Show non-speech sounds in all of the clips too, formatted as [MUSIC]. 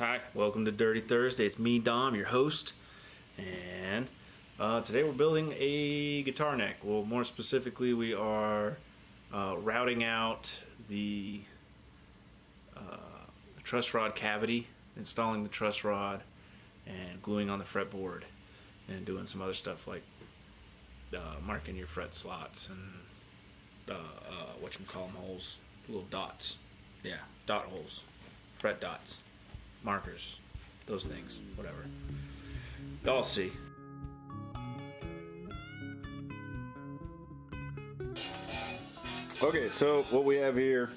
Hi, welcome to Dirty Thursday. It's me, Dom, your host, and uh, today we're building a guitar neck. Well, more specifically, we are uh, routing out the, uh, truss rod cavity, installing the truss rod, and gluing on the fretboard, and doing some other stuff like uh, marking your fret slots and uh, uh, what you call them holes, little dots. Yeah, dot holes, fret dots, markers, those things, whatever. Y'all see. Okay, so what we have here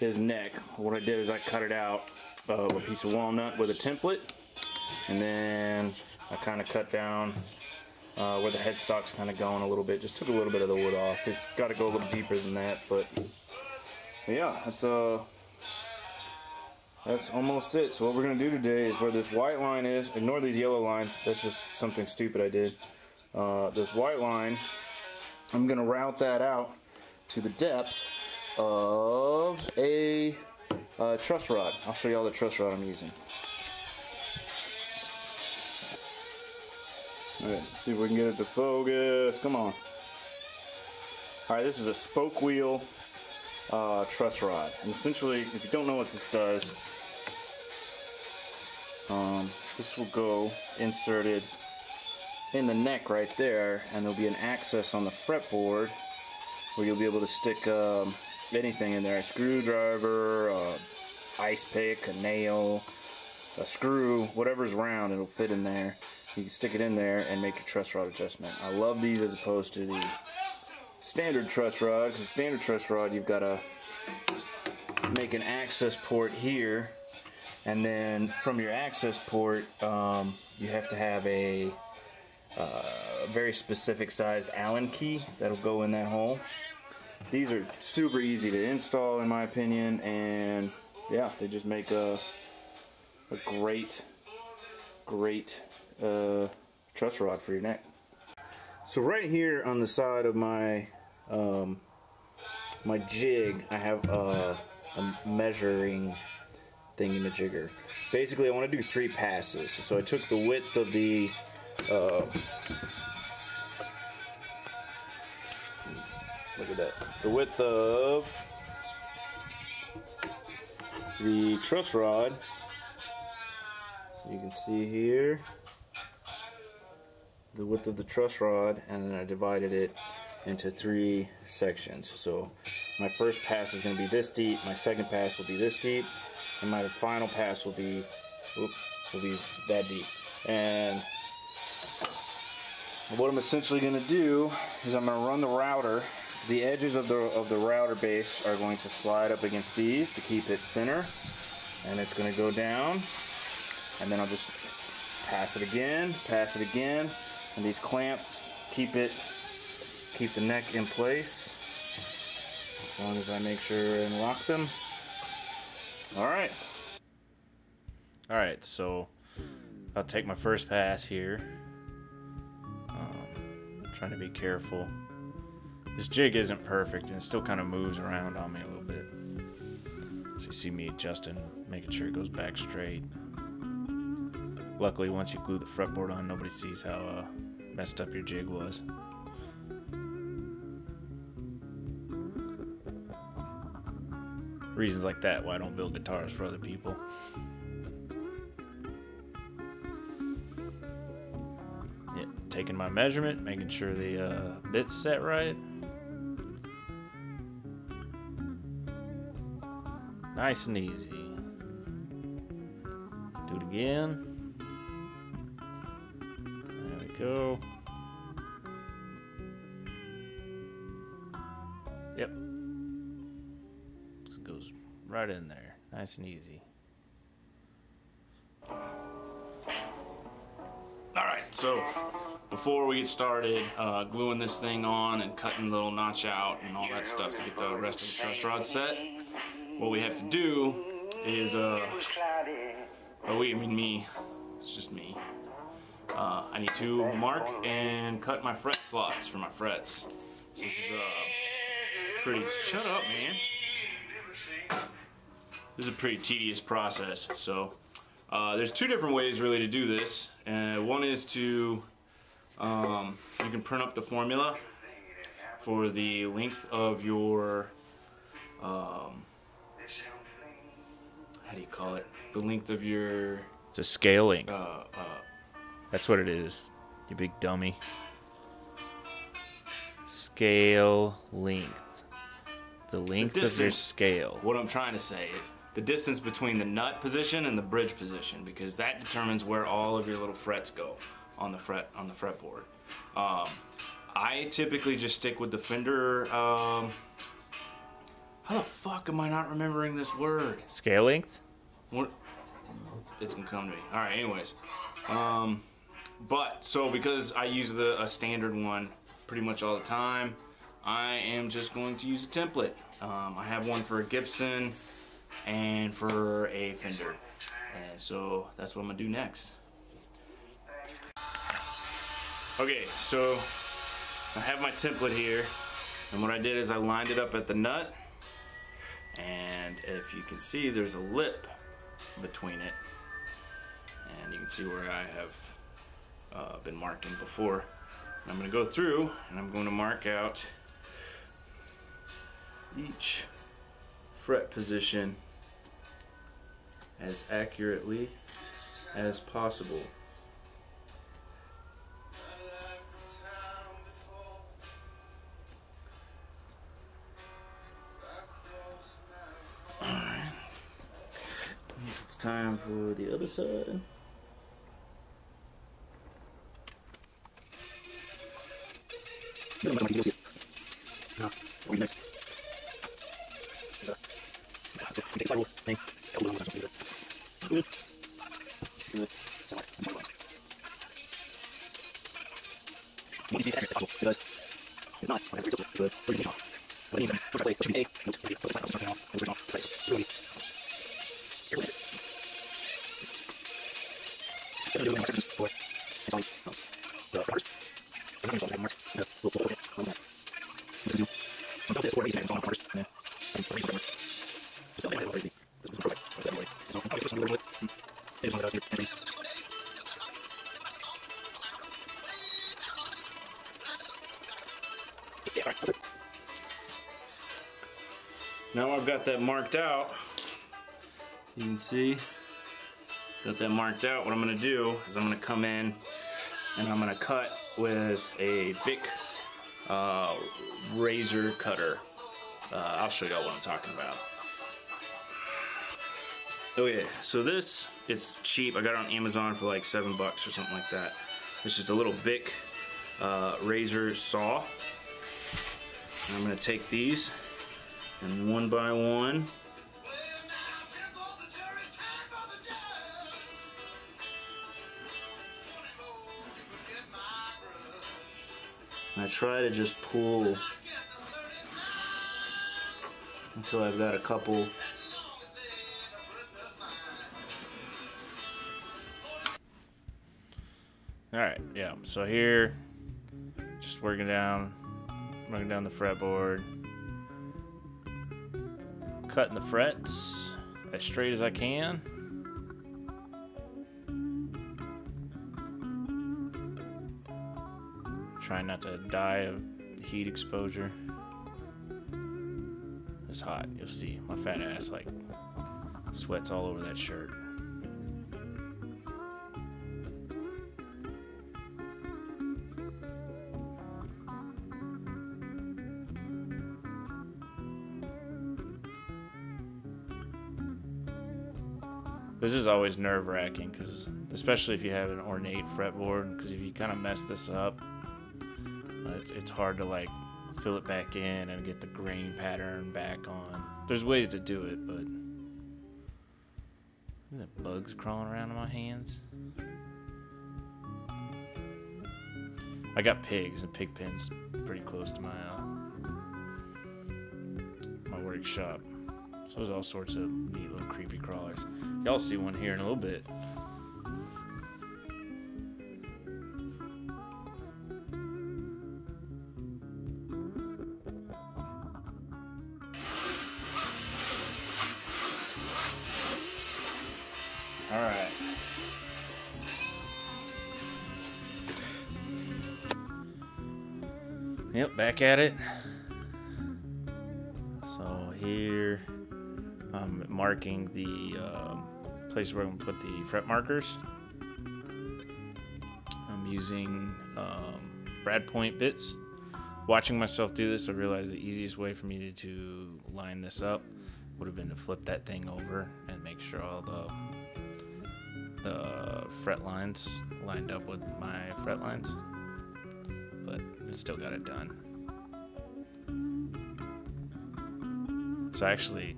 is neck. What I did is I cut it out of a piece of walnut with a template, and then I kind of cut down uh, where the headstock's kind of going a little bit. Just took a little bit of the wood off. It's got to go a little deeper than that, but yeah, that's uh, that's almost it. So what we're gonna do today is where this white line is. Ignore these yellow lines. That's just something stupid I did. Uh, this white line, I'm gonna route that out to the depth of a uh, truss rod. I'll show you all the truss rod I'm using. Alright, see if we can get it to focus. Come on. Alright, this is a spoke wheel uh, truss rod. And essentially, if you don't know what this does, um, this will go inserted in the neck right there, and there'll be an access on the fretboard where you'll be able to stick um, anything in there, a screwdriver, a ice pick, a nail, a screw, whatever's round, it'll fit in there. You can stick it in there and make your truss rod adjustment. I love these as opposed to the standard truss rod, because standard truss rod you've got to make an access port here, and then from your access port um, you have to have a uh, very specific sized Allen key that'll go in that hole. These are super easy to install in my opinion and yeah they just make a, a great great uh, truss rod for your neck. So right here on the side of my um, my jig I have a, a measuring thingy-majigger. Basically I want to do three passes so I took the width of the uh, look at that. The width of the truss rod. You can see here the width of the truss rod and then I divided it into three sections. So my first pass is going to be this deep, my second pass will be this deep, and my final pass will be whoop, will be that deep. And what I'm essentially going to do is I'm going to run the router. The edges of the of the router base are going to slide up against these to keep it center, and it's going to go down. And then I'll just pass it again, pass it again, and these clamps keep it keep the neck in place as long as I make sure and lock them. All right. All right, so I'll take my first pass here. Um, trying to be careful. This jig isn't perfect and it still kind of moves around on me a little bit. So you see me adjusting, making sure it goes back straight. Luckily, once you glue the fretboard on, nobody sees how uh, messed up your jig was. Reasons like that why I don't build guitars for other people. Yeah, taking my measurement, making sure the uh, bit's set right. Nice and easy. Do it again. There we go. Yep. Right in there. Nice and easy. Alright, so before we get started uh, gluing this thing on and cutting the little notch out and all that stuff to get the rest of the truss rod set, what we have to do is, uh, oh we, I mean me, it's just me. Uh, I need to mark and cut my fret slots for my frets. So This is uh, pretty, shut up man. This is a pretty tedious process, so Uh, there's two different ways really to do this. Uh, one is to, um, you can print up the formula for the length of your, um, how do you call it? The length of your, It's a scale length. uh, uh, That's what it is. You big dummy. Scale length. The length of your scale. What I'm trying to say is the distance between the nut position and the bridge position because that determines where all of your little frets go on the fret on the fretboard. Um, I typically just stick with the fender. Um, how the fuck am I not remembering this word? Scale length? What? It's gonna come to me. All right. Anyways, um, but so because I use the a standard one pretty much all the time, I am just going to use a template. Um, I have one for a Gibson and for a Fender, and so that's what I'm gonna do next. Okay, so I have my template here, and what I did is I lined it up at the nut, and if you can see, there's a lip between it and you can see where I have uh, been marking before and I'm to go through and I'm going to mark out each fret position as accurately as possible. Alright, It's time for the other side good. Good. It is not. Good. Good. Good. Good. Good. Good. Good. Good. Good. Good. Now I've got that marked out. You can see, got that marked out. What I'm gonna do is I'm gonna come in and I'm gonna cut with a big uh, razor cutter. Uh, I'll show you all what I'm talking about. Okay, so this is cheap. I got it on Amazon for like seven bucks or something like that. It's just a little Bic uh, razor saw. And I'm gonna take these and one by one. I try to just pull until I've got a couple yeah. So here, just working down, working down the fretboard, cutting the frets as straight as I can. Trying not to die of heat exposure. It's hot. You'll see my fat ass like sweats all over that shirt. This is always nerve wracking because, especially if you have an ornate fretboard, because if you kind of mess this up, it's it's hard to like fill it back in and get the grain pattern back on. There's ways to do it, but the bugs crawling around in my hands. I got pigs and pig pens pretty close to my uh, my workshop. So there's all sorts of neat little creepy crawlers. Y'all see one here in a little bit. All right. Yep, back at it. So here, marking the um, place where I'm gonna put the fret markers. I'm using um, brad point bits. Watching myself do this, I realized the easiest way for me to, to line this up would have been to flip that thing over and make sure all the the fret lines lined up with my fret lines but it still got it done. So I actually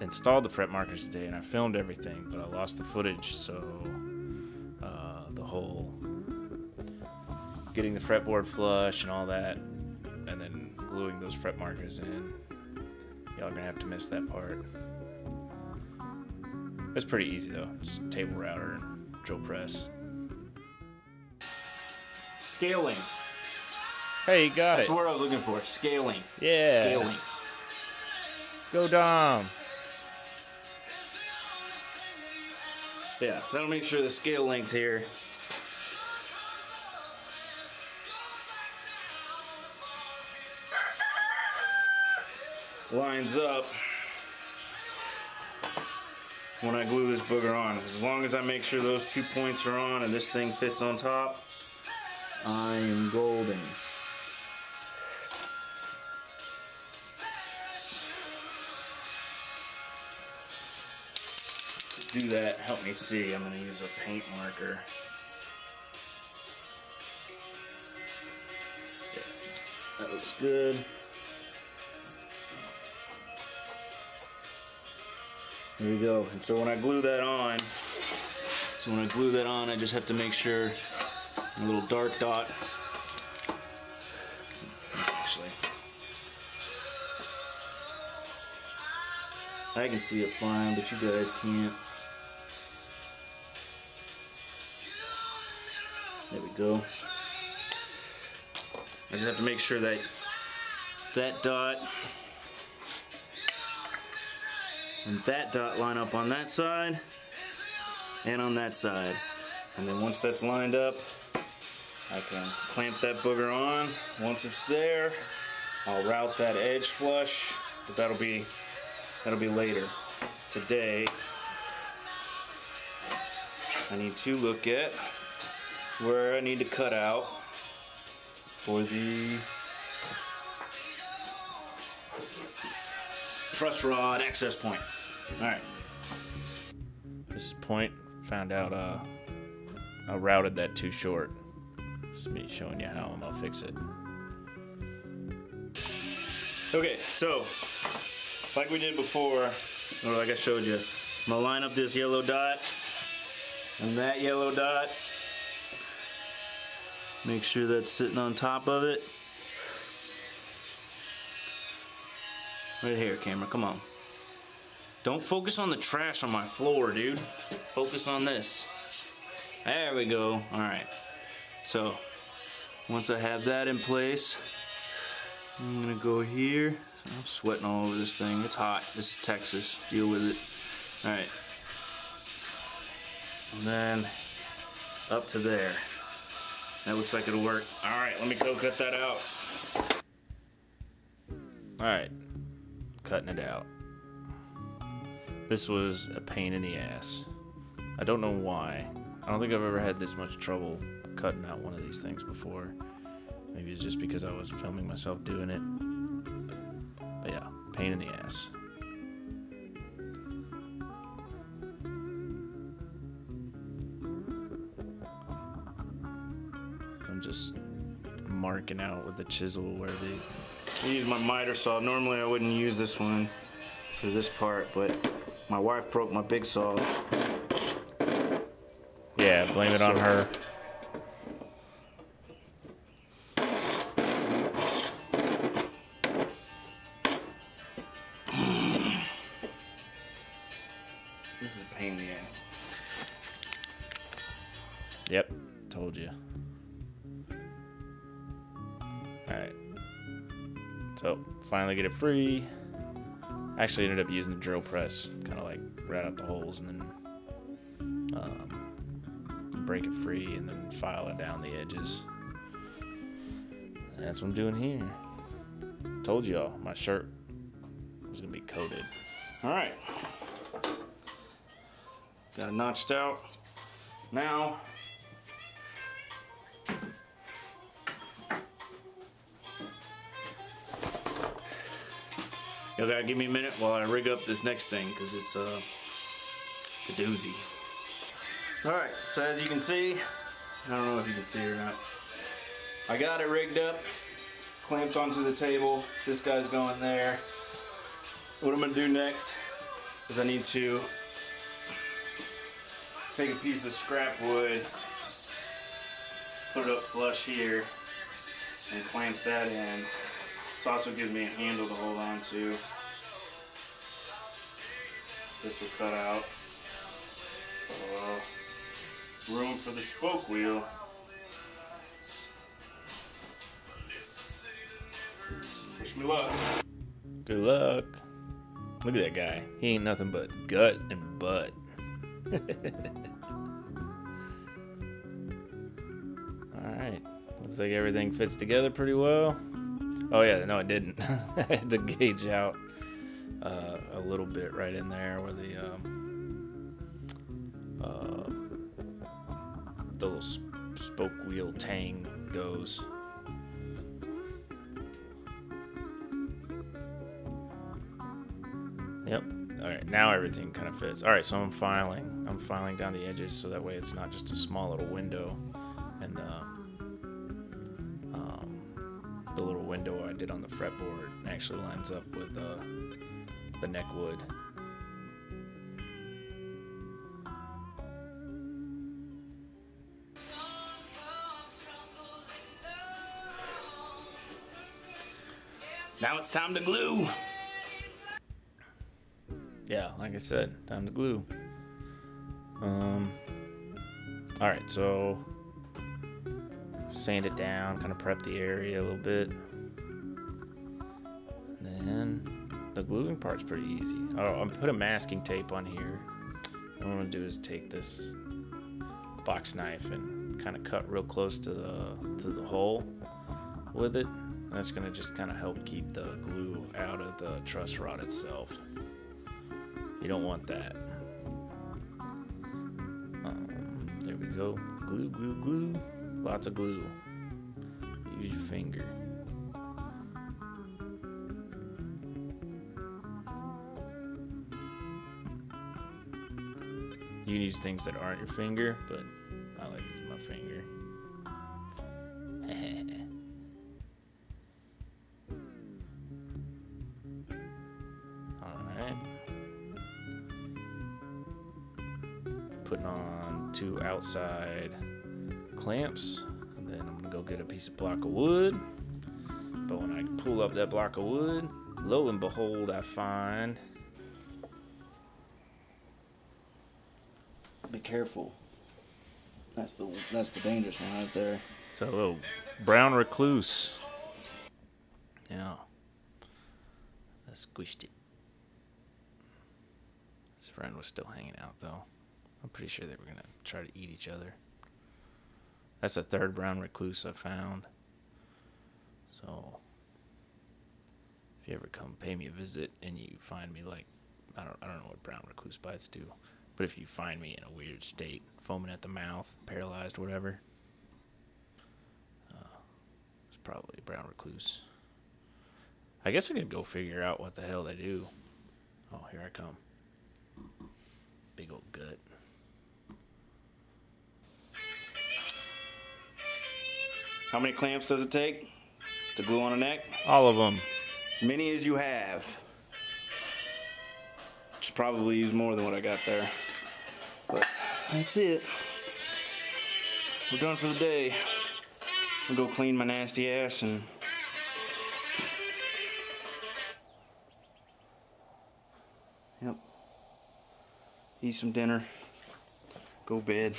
installed the fret markers today and I filmed everything, but I lost the footage, so uh, the whole getting the fretboard flush and all that, and then gluing those fret markers in, y'all are gonna have to miss that part. It's pretty easy though, just table router and drill press. Scaling. Hey, you got That's it. the word I was looking for. Scaling. Yeah. Scaling. Go Dom. Yeah, that'll make sure the scale length here. Lines up when I glue this booger on. As long as I make sure those two points are on and this thing fits on top, I am golden. Do that, help me see. I'm going to use a paint marker. Yeah, that looks good. There we go. And so when I glue that on, so when I glue that on, I just have to make sure a little dark dot. Actually, I can see it fine, but you guys can't. Go. I just have to make sure that that dot and that dot line up on that side and on that side. And then once that's lined up, I can clamp that booger on. Once it's there, I'll route that edge flush, but that'll be that'll be later. Today, I need to look at where I need to cut out for the truss rod access point. All right. This point found out uh I routed that too short. Is me showing you how I'm gonna fix it. Okay, so like we did before, or like I showed you, I'm gonna line up this yellow dot and that yellow dot. Make sure that's sitting on top of it. Right here, camera, come on. Don't focus on the trash on my floor, dude. Focus on this. There we go. All right. So, once I have that in place, I'm gonna go here. I'm sweating all over this thing. It's hot. This is Texas. Deal with it. All right. And then up to there. That looks like it'll work. All right, let me go cut that out. Alright. Cutting it out. This was a pain in the ass. I don't know why. I don't think I've ever had this much trouble cutting out one of these things before. Maybe it's just because I was filming myself doing it. But yeah, pain in the ass. I'm just marking out with the chisel where the I use my miter saw. Normally I wouldn't use this one for this part, but my wife broke my big saw. Yeah, blame it on her. Finally get it free. Actually ended up using the drill press, kind of like rat out the holes and then um, break it free and then file it down the edges. That's what I'm doing here. Told y'all my shirt was gonna be coated. All right. Got it notched out. Now, you gotta give me a minute while I rig up this next thing because it's a, uh, it's a doozy. All right, so as you can see, I don't know if you can see or not. I got it rigged up, clamped onto the table. This guy's going there. What I'm gonna do next is I need to take a piece of scrap wood, put it up flush here, and clamp that in. This also gives me a handle to hold on to. This will cut out. Uh, room for the spoke wheel. Wish me luck. Good luck. Look at that guy. He ain't nothing but gut and butt. [LAUGHS] Alright. Looks like everything fits together pretty well. Oh, yeah, no, it didn't. [LAUGHS] I had to gauge out uh, a little bit right in there where the um, uh, the little spoke wheel tang goes. Yep. All right, now everything kind of fits. All right, so I'm filing. I'm filing down the edges so that way it's not just a small little window, I did on the fretboard actually lines up with uh, the neck wood. Now it's time to glue. Yeah, like I said, time to glue. Um. All right, so sand it down, kind of prep the area a little bit. Gluing part's pretty easy. Oh, I'm put a masking tape on here. What I'm gonna do is take this box knife and kind of cut real close to the to the hole with it. And That's gonna just kind of help keep the glue out of the truss rod itself. You don't want that. Um, there we go. Glue, glue, glue. Lots of glue. Use your finger. Can use things that aren't your finger, but I like using my finger. [LAUGHS] Alright. Putting on two outside clamps. And then I'm gonna go get a piece of block of wood. But when I pull up that block of wood, lo and behold, I find Be careful. That's the that's the dangerous one right there. it's a little brown recluse. Yeah. I squished it. His friend was still hanging out though. I'm pretty sure they were gonna try to eat each other. That's the third brown recluse I found. So if you ever come pay me a visit and you find me like I don't I don't know what brown recluse bites do. But if you find me in a weird state, foaming at the mouth, paralyzed, whatever, uh, it's probably a brown recluse. I guess I could go figure out what the hell they do. Oh, here I come. Big old gut. How many clamps does it take to glue on a neck? All of them. As many as you have. Should probably use more than what I got there. That's it. We're done for the day. I'll go clean my nasty ass and Yep. Eat some dinner. Go bed.